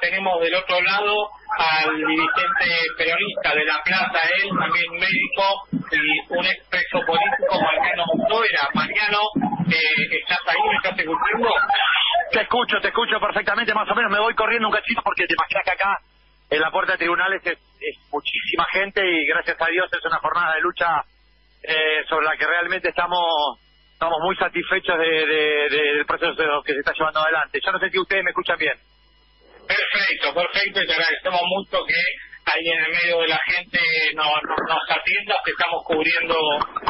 tenemos del otro lado al dirigente peronista de la plaza, él también médico y un expreso político, Mariano Montoya. Mariano, eh, ¿estás ahí? ¿Me estás escuchando? Te escucho, te escucho perfectamente, más o menos me voy corriendo un cachito porque te imaginas que acá en la puerta de tribunales es, muchísima gente y gracias a Dios es una jornada de lucha eh, sobre la que realmente estamos estamos muy satisfechos de, del proceso que se está llevando adelante. Yo no sé si ustedes me escuchan bien. Perfecto, perfecto, y te agradecemos mucho que ahí en el medio de la gente nos, nos atiendas, que estamos cubriendo,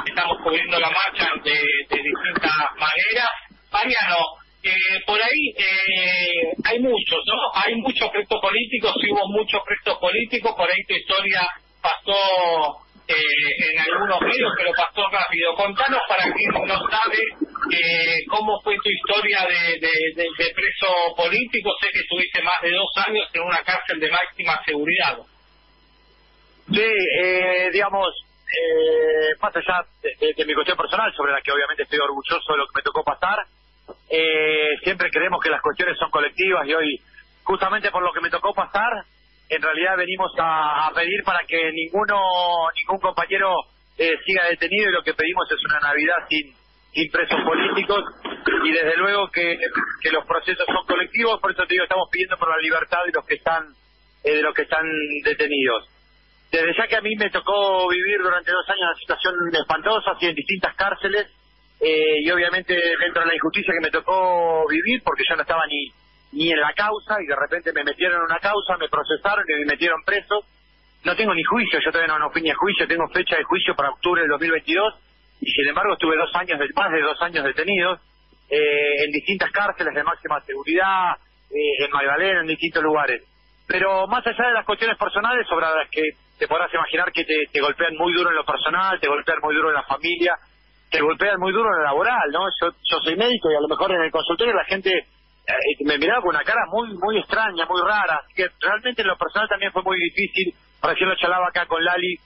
estamos cubriendo la marcha de, de distintas maneras. Mariano, eh, por ahí eh, hay muchos, ¿no? Hay muchos presos políticos, sí hubo muchos presos políticos, por ahí tu historia pasó eh, en algunos medios, pero pasó rápido. Contanos para quien no sabe cómo fue tu historia de, de, preso político. Sé que estuviste más de dos años en una cárcel de máxima seguridad. Sí, eh, digamos, eh, más allá de, mi cuestión personal, sobre la que obviamente estoy orgulloso de lo que me tocó pasar, eh, siempre creemos que las cuestiones son colectivas y hoy, justamente por lo que me tocó pasar, en realidad venimos a, pedir para que ninguno, ningún compañero eh, siga detenido y lo que pedimos es una Navidad sin, sin presos políticos y desde luego que, que los procesos son colectivos, por eso te digo, estamos pidiendo por la libertad de los que están, eh, de los que están detenidos. Desde ya que a mí me tocó vivir durante dos años una situación espantosa, así en distintas cárceles, eh, y obviamente dentro de la injusticia que me tocó vivir, porque yo no estaba ni, ni en la causa y de repente me metieron en una causa, me procesaron y me metieron preso. No tengo ni juicio, yo todavía no, no fui ni juicio, tengo fecha de juicio para octubre del 2022 y sin embargo estuve dos años, más de dos años detenidos eh, en distintas cárceles de máxima seguridad, eh, en Magdalena, en distintos lugares. Pero más allá de las cuestiones personales, sobre que te podrás imaginar que te, golpean muy duro en lo personal, te golpean muy duro en la familia, te golpean muy duro en lo laboral, ¿no? Yo, yo soy médico y a lo mejor en el consultorio la gente eh, me miraba con una cara muy muy extraña, muy rara, que realmente en lo personal también fue muy difícil, recién lo charlaba acá con Lali,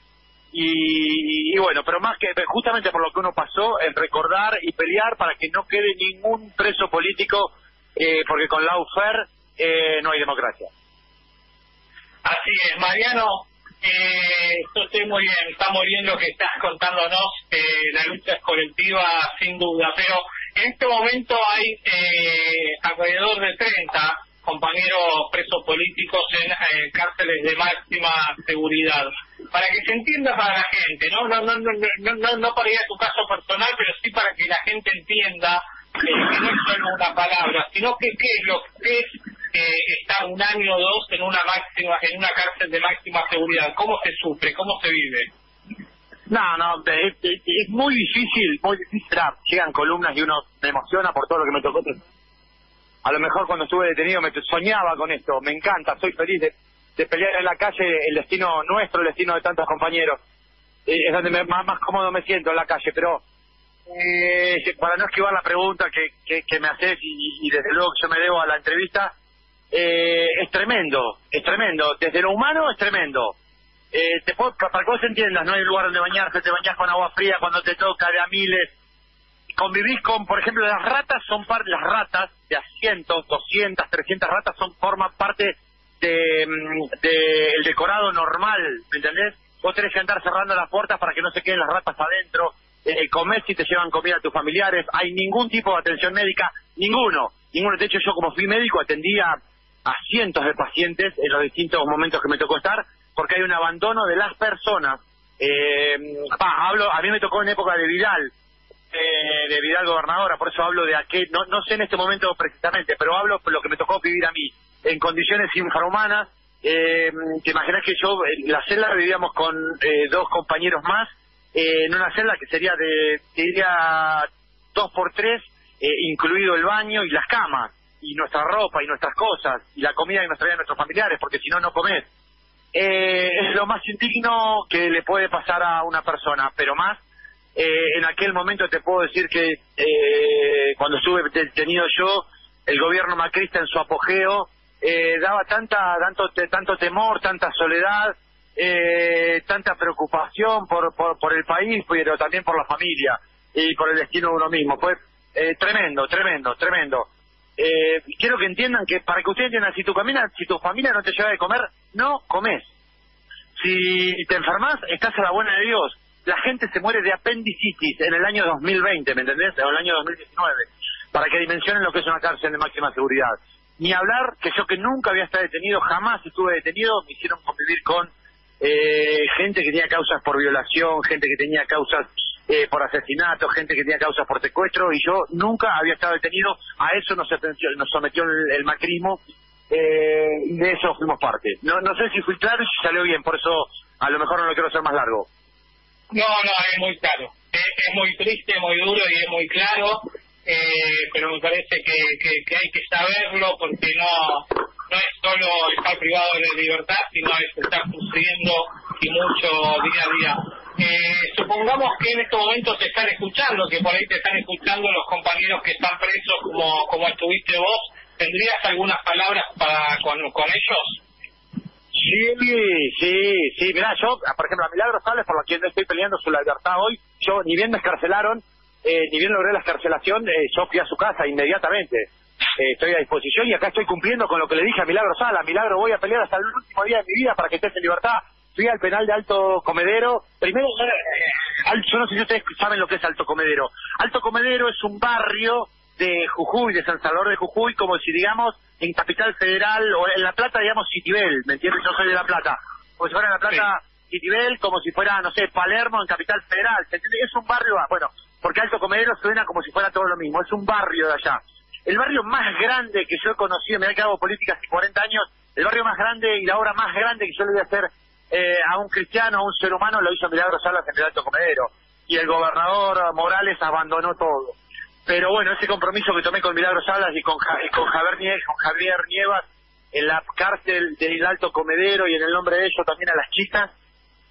y, bueno, pero más que justamente por lo que uno pasó, en recordar y pelear para que no quede ningún preso político, eh, porque con la UFER eh, no hay democracia. Así es, Mariano, eh, estoy muy bien, está muy bien lo que estás contándonos, eh, la lucha es colectiva sin duda, pero en este momento hay eh, alrededor de 30 compañeros presos políticos en eh, cárceles de máxima seguridad. Para que se entienda para la gente, ¿no? No, no, no, no, no, no para ir a tu caso personal, pero sí para que la gente entienda eh, que no es solo una palabra, sino que qué es lo que es eh, estar un año o dos en una máxima, en una cárcel de máxima seguridad. ¿Cómo se sufre? ¿Cómo se vive? No, no, es, muy difícil, muy difícil. llegan columnas y uno me emociona por todo lo que me tocó. A lo mejor cuando estuve detenido me soñaba con esto, me encanta, soy feliz de, pelear en la calle el destino nuestro, el destino de tantos compañeros. Es donde más, más cómodo me siento en la calle, pero eh, para no esquivar la pregunta que, que, me haces y, desde luego que yo me debo a la entrevista, eh, es tremendo, es tremendo. Desde lo humano es tremendo eh, te puedo, para que vos entiendas, no hay lugar donde bañarse, te bañas con agua fría cuando te toca de a miles. Convivís con, por ejemplo, las ratas son parte, las ratas de a cientos, doscientas, trescientas ratas son forman parte de, mm, de el decorado normal, ¿me entendés? Vos tenés que andar cerrando las puertas para que no se queden las ratas adentro, eh, comés si te llevan comida a tus familiares, hay ningún tipo de atención médica, ninguno, ninguno. De hecho, yo como fui médico atendía a cientos de pacientes en los distintos momentos que me tocó estar porque hay un abandono de las personas. Eh, hablo, a mí me tocó en época de Vidal, eh, de Vidal gobernadora, por eso hablo de aquel, no, no sé en este momento precisamente, pero hablo de lo que me tocó vivir a mí, en condiciones infrahumanas. Eh, te imaginas que yo en la celda vivíamos con eh, dos compañeros más, eh, en una celda que sería de, diría, dos por tres, incluido el baño y las camas, y nuestra ropa y nuestras cosas, y la comida que nos traían nuestros familiares, porque si no, no comés eh, es lo más indigno que le puede pasar a una persona, pero más eh, en aquel momento te puedo decir que eh, cuando estuve detenido yo, el gobierno macrista en su apogeo eh, daba tanta tanto tanto temor, tanta soledad, eh, tanta preocupación por, por, el país, pero también por la familia y por el destino de uno mismo. Fue eh, tremendo, tremendo, tremendo. eh, quiero que entiendan que para que ustedes entiendan, si tu, camina, si tu familia no te lleva de comer, no comes. Si te enfermas, estás a la buena de Dios. La gente se muere de apendicitis en el año 2020, ¿me entendés? O el año 2019. Para que dimensionen lo que es una cárcel de máxima seguridad. Ni hablar que yo que nunca había estado detenido, jamás estuve detenido, me hicieron convivir con eh, gente que tenía causas por violación, gente que tenía causas eh, por asesinato, gente que tenía causas por secuestro, y yo nunca había estado detenido. A eso nos, sometió el, macrismo, eh, y de eso fuimos parte. No, no sé si fui claro y si salió bien, por eso a lo mejor no lo quiero hacer más largo. No, no, es muy claro. Es, muy triste, muy duro y es muy claro, eh, pero me parece que, que, hay que saberlo porque no no es solo estar privado de libertad, sino es estar sufriendo y mucho día a día. Eh, supongamos que en estos momentos te están escuchando, que por ahí te están escuchando los compañeros que están presos como, como estuviste vos. ¿Tendrías algunas palabras para con, ellos? Sí, sí, sí. Mirá, yo, por ejemplo, a Milagro Sales, por lo que estoy peleando su libertad hoy, yo ni bien me escarcelaron, eh, ni bien logré la escarcelación, eh, yo fui a su casa inmediatamente. Eh, estoy a disposición y acá estoy cumpliendo con lo que le dije a Milagro Sala. Milagro, voy a pelear hasta el último día de mi vida para que estés en libertad. Fui al penal de Alto Comedero. Primero, eh, yo no sé si ustedes saben lo que es Alto Comedero. Alto Comedero es un barrio de Jujuy, de San Salvador de Jujuy, como si digamos en Capital Federal o en La Plata, digamos Citibel, ¿me entiendes? Yo soy de La Plata. Como si fuera en La Plata Citibel, como si fuera, no sé, Palermo en Capital Federal. ¿Se entiende? Es un barrio, ah, bueno, porque Alto Comedero suena como si fuera todo lo mismo. Es un barrio de allá. El barrio más grande que yo he conocido, me que hago política hace 40 años, el barrio más grande y la obra más grande que yo le voy a hacer eh, a un cristiano, a un ser humano, lo hizo Milagro Salas en el Alto Comedero. Y el gobernador Morales abandonó todo. Pero bueno, ese compromiso que tomé con Milagro Salas y con, con, Javier, con Javier Nievas en la cárcel del Alto Comedero y en el nombre de ellos también a las chicas,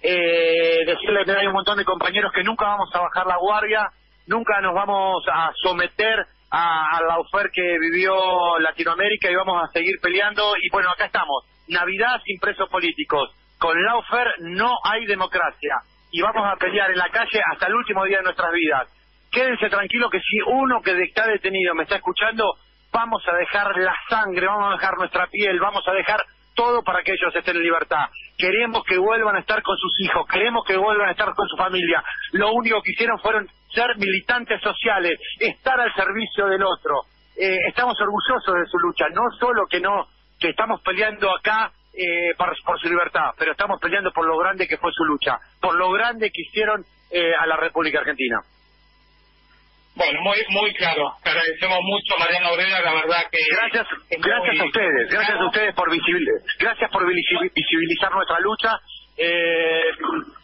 eh, decirle que hay un montón de compañeros que nunca vamos a bajar la guardia, nunca nos vamos a someter a, la oferta que vivió Latinoamérica y vamos a seguir peleando. Y bueno, acá estamos. Navidad sin presos políticos. Con la oferta no hay democracia. Y vamos a pelear en la calle hasta el último día de nuestras vidas. Quédense tranquilos que si uno que está detenido me está escuchando, vamos a dejar la sangre, vamos a dejar nuestra piel, vamos a dejar todo para que ellos estén en libertad. Queremos que vuelvan a estar con sus hijos, queremos que vuelvan a estar con su familia. Lo único que hicieron fueron ser militantes sociales, estar al servicio del otro. Eh, estamos orgullosos de su lucha, no solo que no que estamos peleando acá eh, por, su libertad, pero estamos peleando por lo grande que fue su lucha, por lo grande que hicieron eh, a la República Argentina. Bueno, muy muy claro. agradecemos mucho, Mariano Obrera, la verdad que... Gracias, gracias a ustedes, gracias a ustedes por visibilizar, gracias por visibilizar nuestra lucha eh,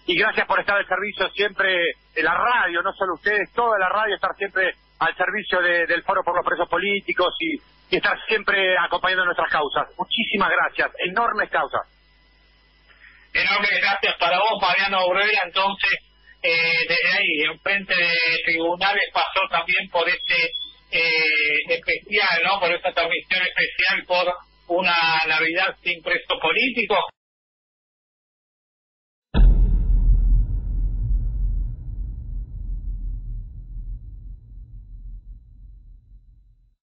y gracias por estar al servicio siempre de la radio, no solo ustedes, toda la radio, estar siempre al servicio del Foro por los Presos Políticos y, estar siempre acompañando nuestras causas. Muchísimas gracias, enormes causas. Enormes gracias para vos, Mariano Obrera, entonces eh, desde ahí, en frente de tribunales, pasó también por este eh, especial, ¿no? Por esta transmisión especial por una Navidad sin preso político.